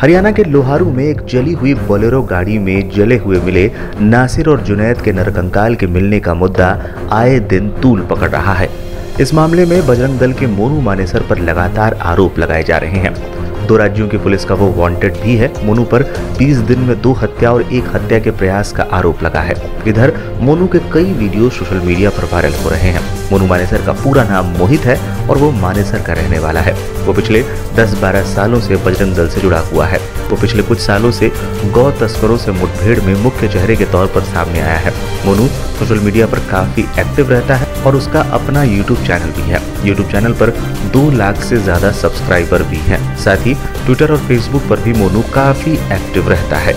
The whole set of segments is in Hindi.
हरियाणा के लोहारू में एक जली हुई बोलेरो गाड़ी में जले हुए मिले नासिर और जुनैद के नरकंकाल के मिलने का मुद्दा आए दिन तूल पकड़ रहा है। इस मामले में बजरंग दल के मोनू मानेसर पर लगातार आरोप लगाए जा रहे हैं। दो राज्यों की पुलिस का वो वांटेड भी है। मोनू पर 20 दिन में दो हत्या और एक हत्या के प्रयास का आरोप लगा है। इधर, मोनू के कई वीडियो सोशल मीडिया पर वायरल हो रहे हैं। मोनू मानेसर का पूरा नाम मोहित है और वो मानेसर का रहने वाला है। वो पिछले 10-12 सालों से बजरंग दल से जुड़ा हुआ है। वो पिछले कुछ सालों से गौ तस्करों से मुठभेड़ में मुख्य चेहरे के तौर पर सामने आया है। मोनू सोशल मीडिया पर काफ़ी एक्टिव रहता है और उसका अपना यूट्यूब चैनल भी है। यूट्यूब चैनल पर दो लाख से ज़्यादा सब्सक्राइबर भी है। साथ ही ट्विटर और फेसबुक पर भी मोनू काफ़ी एक्टिव रहता है।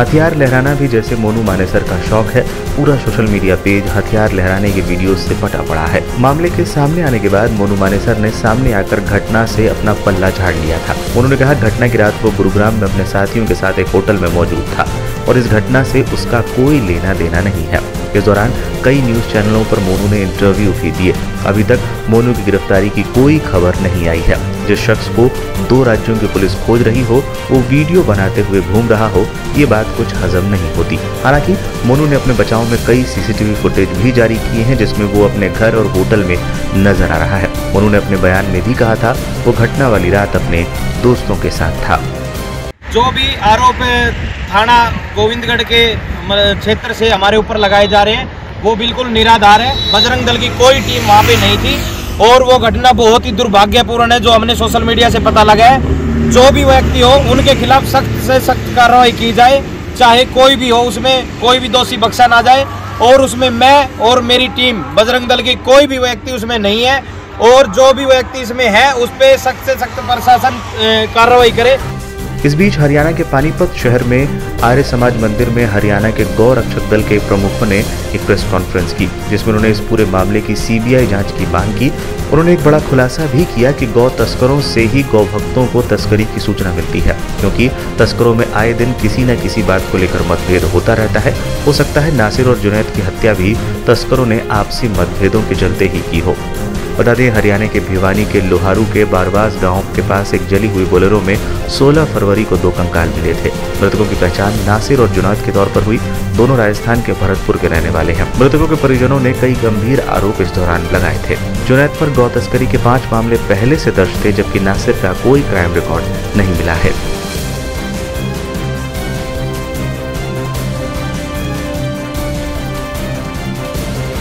हथियार लहराना भी जैसे मोनू मानेसर का शौक है, पूरा सोशल मीडिया पेज हथियार लहराने के वीडियो से पटा पड़ा है। मामले के सामने आने के बाद मोनू मानेसर ने सामने आकर घटना से अपना पल्ला झाड़ लिया था। उन्होंने कहा, घटना की रात वो गुरुग्राम में अपने साथियों के साथ एक होटल में मौजूद था और इस घटना से उसका कोई लेना देना नहीं है। इस दौरान कई न्यूज़ चैनलों पर मोनू ने इंटरव्यू भी दिए। अभी तक मोनू की गिरफ्तारी की कोई खबर नहीं आई है। जिस शख्स को दो राज्यों की पुलिस खोज रही हो, वो वीडियो बनाते हुए घूम रहा हो, ये बात कुछ हजम नहीं होती। हालाँकि, मोनू ने अपने बचाव में कई सीसीटीवी फुटेज भी जारी किए हैं, जिसमें वो अपने घर और होटल में नज़र आ रहा है। मोनू ने अपने बयान में भी कहा था, वो घटना वाली रात अपने दोस्तों के साथ था। जो भी आरोप थाना गोविंदगढ़ के क्षेत्र से हमारे ऊपर लगाए जा रहे हैं। वो बिल्कुल निराधार है। बजरंग दल की कोई टीम वहाँ पे नहीं थी। और वो घटना बहुत ही दुर्भाग्यपूर्ण है, जो हमने सोशल मीडिया से पता लगा है। जो भी व्यक्ति हो, उनके खिलाफ सख्त से सख्त कार्रवाई की जाए। चाहे कोई भी हो, उसमें कोई भी दोषी बख्शा ना जाए। और उसमें मैं और मेरी टीम, बजरंग दल की कोई भी व्यक्ति उसमें नहीं है। और जो भी व्यक्ति इसमें है, उस पर सख्त से सख्त प्रशासन कार्रवाई करे। इस बीच हरियाणा के पानीपत शहर में आर्य समाज मंदिर में हरियाणा के गौ रक्षक दल के प्रमुखों ने एक प्रेस कॉन्फ्रेंस की, जिसमें उन्होंने इस पूरे मामले की सीबीआई जाँच की मांग की। उन्होंने एक बड़ा खुलासा भी किया कि गौ तस्करों से ही गौ भक्तों को तस्करी की सूचना मिलती है, क्योंकि तस्करों में आए दिन किसी न किसी बात को लेकर मतभेद होता रहता है। हो सकता है नासिर और जुनैद की हत्या भी तस्करों ने आपसी मतभेदों के चलते ही की हो। बता दें, हरियाणा के भिवानी के लोहारू के बारवास गाँव के पास एक जली हुई बोलेरो में 16 फरवरी को दो कंकाल मिले थे। मृतकों की पहचान नासिर और जुनाद के तौर पर हुई। दोनों राजस्थान के भरतपुर के रहने वाले हैं। मृतकों के परिजनों ने कई गंभीर आरोप इस दौरान लगाए थे। जुनैद पर गौ तस्करी के पाँच मामले पहले से दर्ज थे, जबकि नासिर का कोई क्राइम रिकॉर्ड नहीं मिला है।